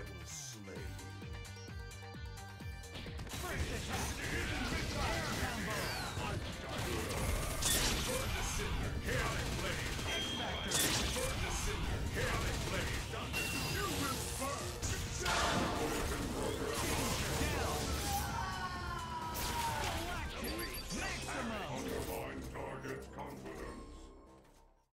will slay you. Chaotic.